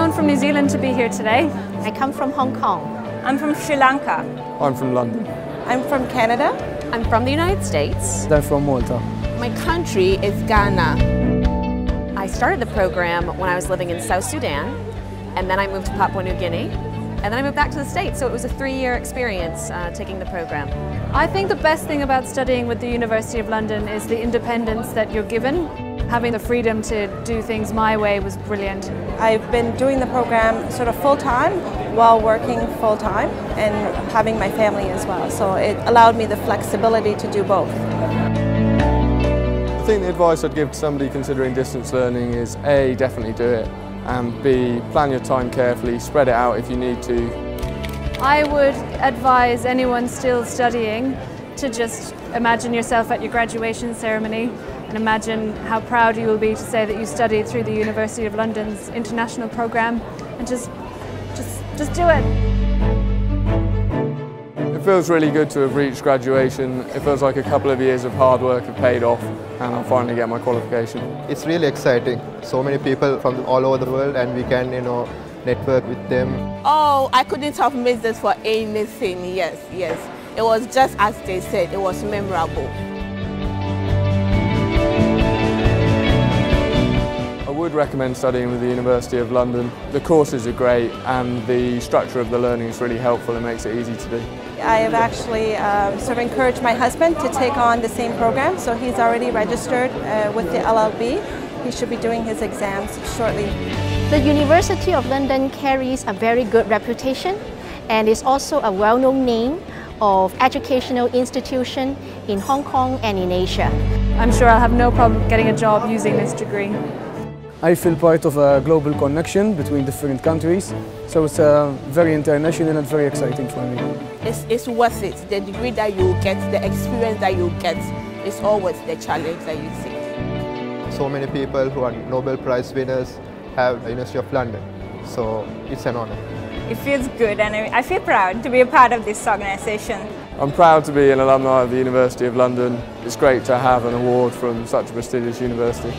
from New Zealand to be here today. I come from Hong Kong. I'm from Sri Lanka. I'm from London. I'm from Canada. I'm from the United States. I'm from Malta. My country is Ghana. I started the program when I was living in South Sudan, and then I moved to Papua New Guinea, and then I moved back to the States, so it was a three-year experience uh, taking the program. I think the best thing about studying with the University of London is the independence that you're given. Having the freedom to do things my way was brilliant. I've been doing the program sort of full-time while working full-time and having my family as well, so it allowed me the flexibility to do both. I think the advice I'd give to somebody considering distance learning is A, definitely do it, and B, plan your time carefully, spread it out if you need to. I would advise anyone still studying to just imagine yourself at your graduation ceremony and imagine how proud you will be to say that you studied through the University of London's international programme and just, just, just do it. It feels really good to have reached graduation. It feels like a couple of years of hard work have paid off and I'll finally get my qualification. It's really exciting. So many people from all over the world and we can, you know, network with them. Oh, I couldn't have missed this for anything. Yes, yes. It was just as they said, it was memorable. Would recommend studying with the University of London. The courses are great and the structure of the learning is really helpful and makes it easy to do. I have actually um, sort of encouraged my husband to take on the same program, so he's already registered uh, with the LLB. He should be doing his exams shortly. The University of London carries a very good reputation and is also a well-known name of educational institution in Hong Kong and in Asia. I'm sure I'll have no problem getting a job using this degree. I feel part of a global connection between different countries, so it's uh, very international and very exciting for me. It's, it's worth it. The degree that you get, the experience that you get, is always the challenge that you see. So many people who are Nobel Prize winners have the University of London, so it's an honor. It feels good and I feel proud to be a part of this organisation. I'm proud to be an alumni of the University of London. It's great to have an award from such a prestigious university.